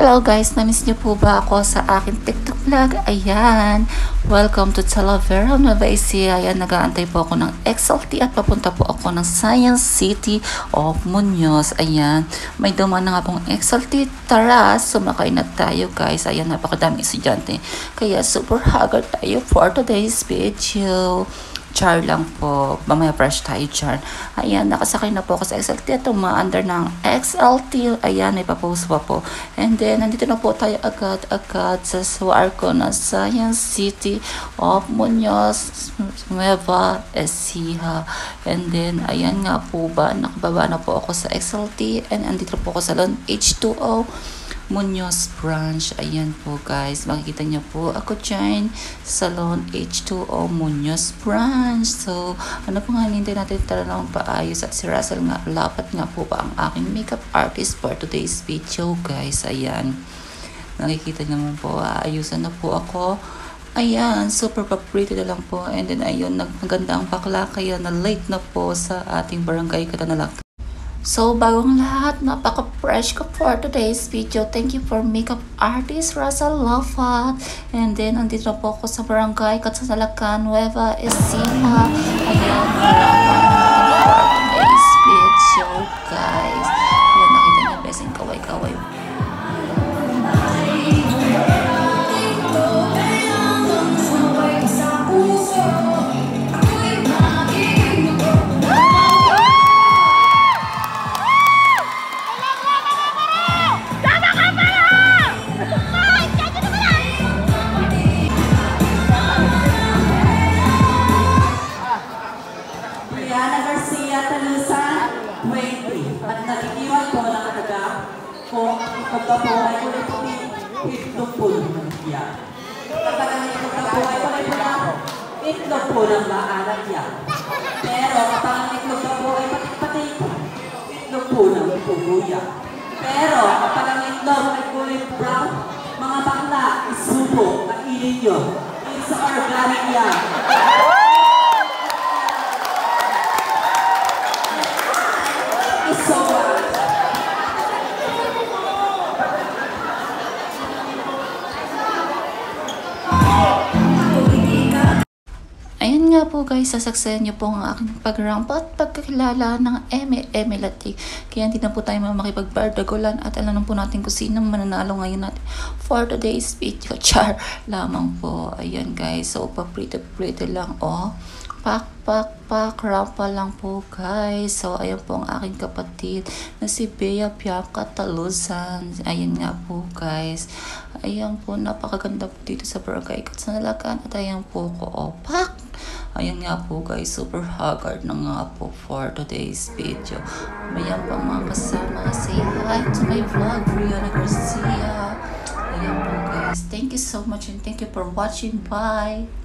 Hello guys, namiss niyo po ba ako sa aking TikTok vlog? Ayan, welcome to Talavera, Nueva Ecija. Ayan, nag-aantay po ako ng XLT at papunta po ako ng Science City of Muñoz. Ayan, may dumaan na nga pong XLT. Tara, sumakay na tayo guys. Ayan, napakadaming estudyante. Kaya super haggard tayo for today's video. Char lang po. Mamaya fresh tayo, Char. Ayan, nakasakay na po ako sa XLT. Ito, ma-under ng XLT. Ayan, may papost pa po. And then, nandito na po tayo agad-agad sa Suarco na Science City of Muñoz, Nueva Ecija. And then, ayan nga po ba, nakababa na po ako sa XLT. And andito po ako sa Lon H2O. Munoz branch. Ayan po guys. Makikita niyo po ako dyan. Salon H2O Munoz branch. So, ano po nga hinintay natin tara naman paayos at si Russell nga lapat nga po ba ang aking makeup artist for today's video guys. Ayan. Nakikita naman po. Aayusan na po ako. Ayan, super pa-pretty na lang po. And then, ayun, nagmaganda ang bakla. Kaya na late na po sa ating barangay Katanalak. So, bagong lahat, napaka-fresh ko for today's video. Thank you for makeup artist Russell Lafat. And then, andito na po ako sa barangay Katsanalakan, Nueva Ecija. Ayan, ko pagka po ay kulay puti, itlog po ng nagya. Kapag ang na po ay pula, itlog po ng maalat yan. Pero kapag ang itlog na po ay patik-patik, itlog po ng puguya. Pero kapag ang itlog ay kulay brown, mga bakla, isubo ang ilin nyo. It's organic yan. Nga po guys, sasaksayan niyo po ang aking pag-ramp at pagkakilala ng Eme Emelati. Kaya hindi na po tayo makipagbardagulan at alam po natin kung sino mananalo ngayon natin for today's video. Char lamang po. Ayan guys, so pa-pretty-pretty lang oh. Pak, pak, pak, rampa lang po guys. So, ayan po ang aking kapatid na si Bea Piap Catalusan. Ayan nga po guys. Ayan po, napakaganda po dito sa barangay Katsanalakan. At ayan po ko, oh, pak! Ayan nga po guys, super haggard na nga po for today's video. Ayan pa mga kasama. Say hi to my vlog, Brianna Garcia. Ayan po guys. Thank you so much and thank you for watching. Bye!